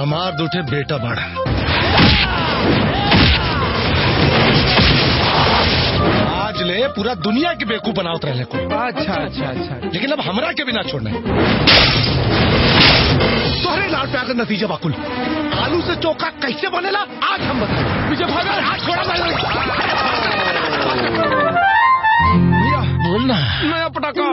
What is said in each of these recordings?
हमार दूठे बेटा बाड़ा। आज ले पूरा दुनिया के बेवकूफ़ बनावत रहे कोई। अच्छा अच्छा अच्छा। लेकिन अब हमरा के बिना छोड़ना है। तोहरे लाल प्यार का नतीजा बाकुल। आलू से चोखा कैसे बनेला आज हम बताएँ मुझे भागा आज छोड़ा भैया बोलना नया पटाखा।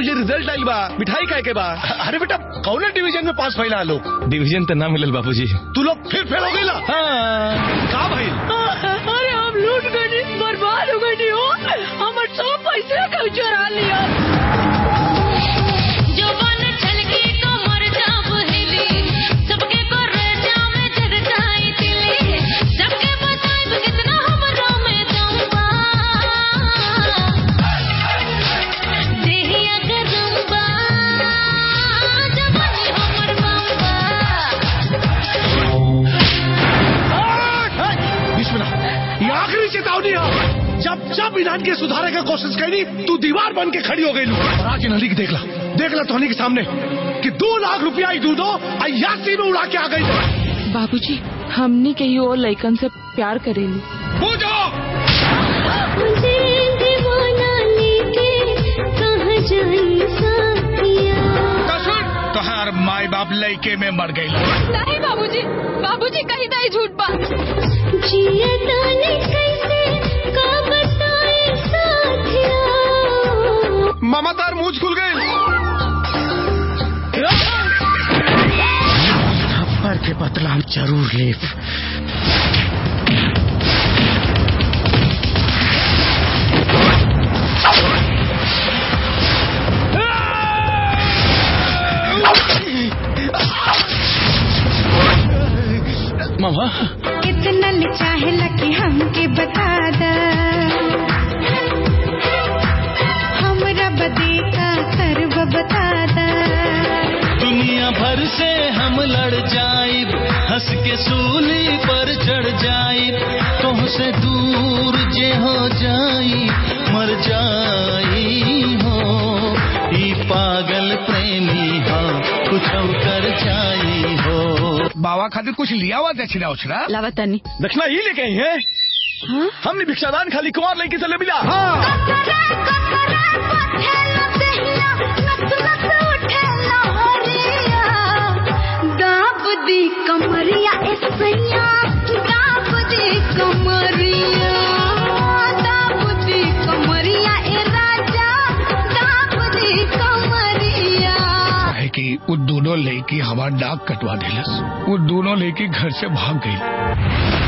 बाबूजी रिज़ल्ट आई बा। मिठाई खाए के बा। अरे बेटा कौन डिवीज़न में पास फैला लोग डिवीज़न तो ना मिलल बाबूजी तू लोग फिर फेल हो गई ला हाँ। का ये आखिरी चेतावनी है। जब जब ईरान के सुधारे का कोशिश करी तू दीवार बन के खड़ी हो गई लू और आज नली की देख ला देख ला तोहनी के सामने कि दो लाख रुपया ही दो अयासी में उड़ा के आ गई। बाबूजी हमने कही और लइकन से प्यार करेली पूजो बाप लइके में मर गई। नहीं बाबूजी। बाबूजी कहीं नहीं झूठ बा जिया ताने कैसे का बताए साथिया। मामा तार मुँह खुल गई पर के बदला ज़रूर ले। मामा इतना चाहेला कि हमके बता द। हमरा बदे का करब बता द। दुनिया भर से हम लड़ जाइब हंस के सूली पर चढ़ जाइब। तुमसे दूर जे हो जाई मर जाई हो। ई पागल प्रेमी हा कुछ कर जाई हो। बाबा खातिर कुछ लिया हुआ दक्षिणा उछरा लावतानी दक्षिणा ही लेके आई है। हाँ? हमने भिक्षादान खाली कुमार लेके चले मिला। कमरिया लड़की हमार नाक कटवा दिलस। वो दोनों लड़की घर से भाग गई।